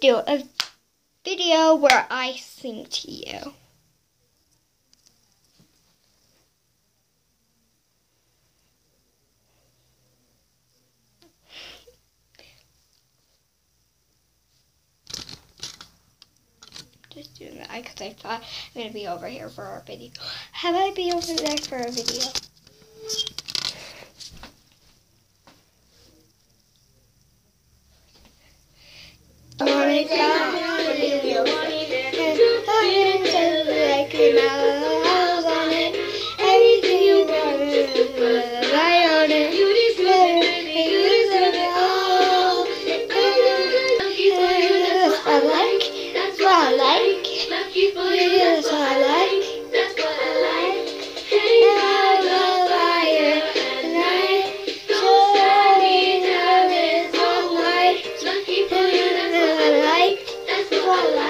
do a video where I sing to you. Just doing that because I thought I'm going to be over here for our video. Have I be over there for a video? Hola.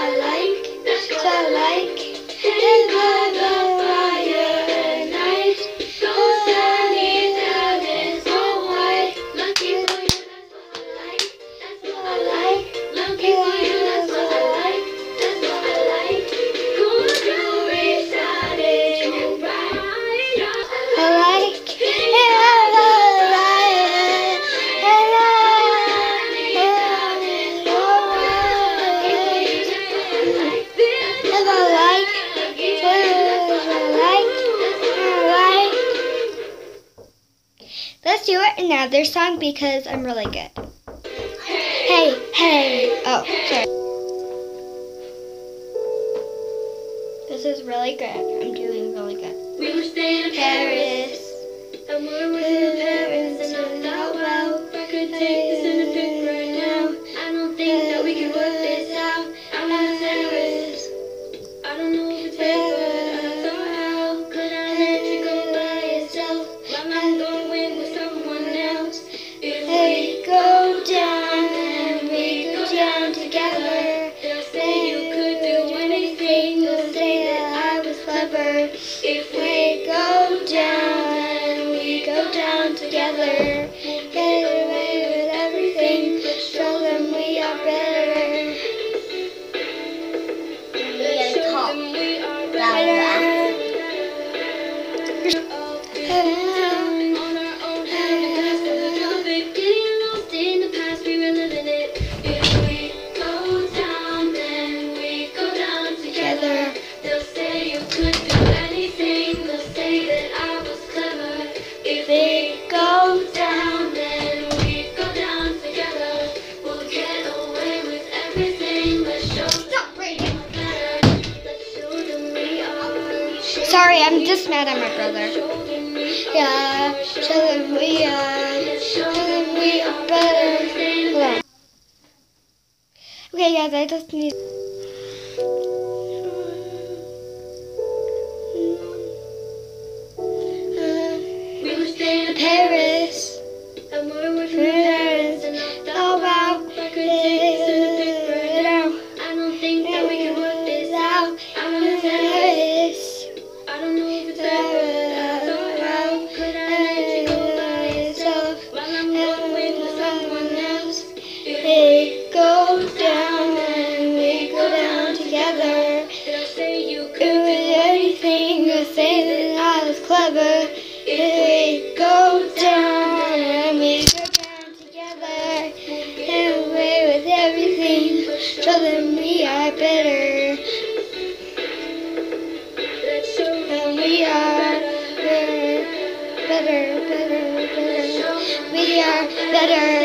I like first because I'm really good. Hey, hey. Oh, sorry. This is really good. I'm doing really good. We were staying in Paris. Paris. And we were in Paris, and I'm not well. I could take this Sorry, I'm just mad at my brother. Yeah, show them we are, show them we are better. Hold on. Okay, guys, I just need... clever if we go down and we go down together and away with everything. Show them we are better. And we are better, better, better, better. We are better.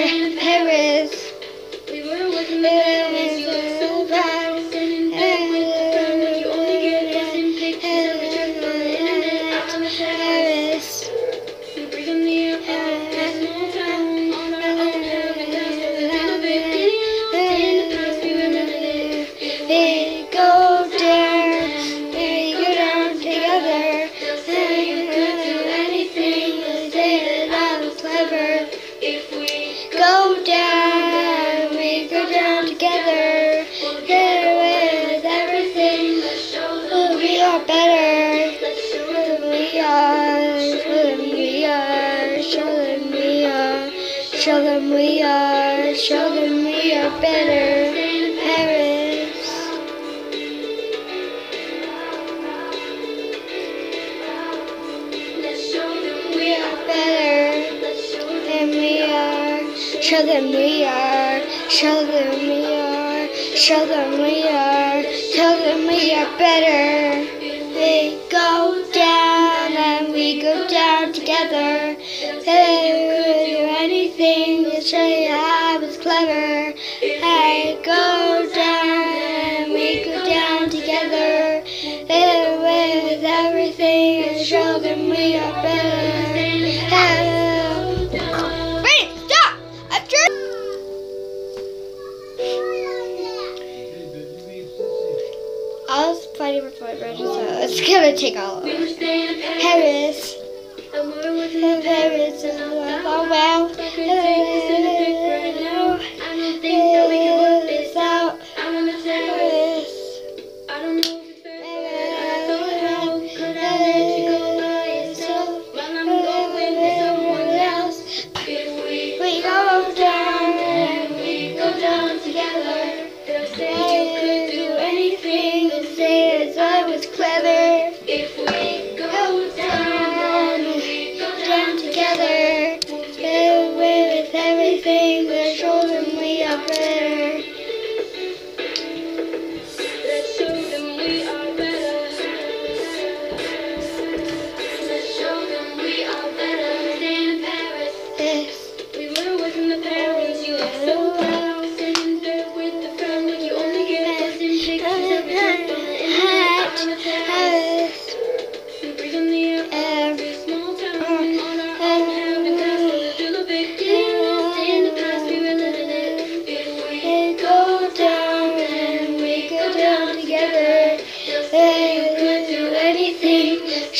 sugar we are, sugar we are, sugar we are, sugar we are better. We go down and we go down together. It's gonna take all of time. Paris. Paris. Paris. Oh wow.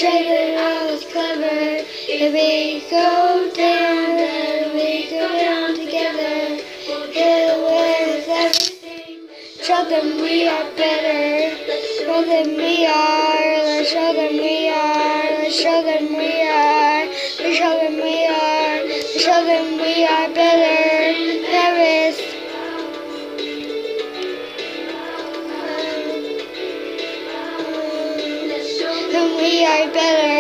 treasure I was clever. If we go down, then we go down together. We'll get away everything. Show them we are better. Show them we are. Let's show them we are. Let's show them we are. Let's show them we are. Let's show them we are better. better.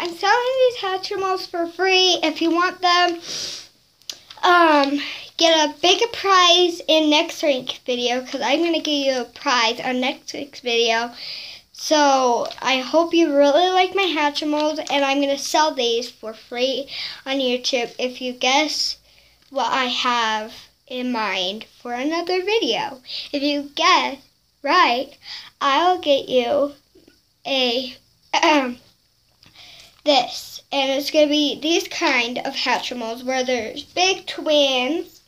I'm selling these Hatchimals for free. If you want them, um, get a bigger prize in next week's video because I'm going to give you a prize on next week's video. So I hope you really like my Hatchimals and I'm going to sell these for free on YouTube if you guess what I have in mind for another video. If you guess right, I'll get you a... this and it's going to be these kind of Hatchimals where there's big twins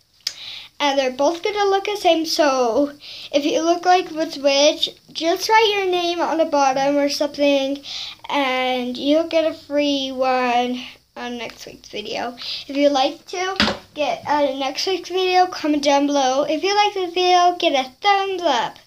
and they're both going to look the same so if you look like what's which just write your name on the bottom or something and you'll get a free one on next week's video. If you'd like to get a next week's video, comment down below. If you like this video, get a thumbs up.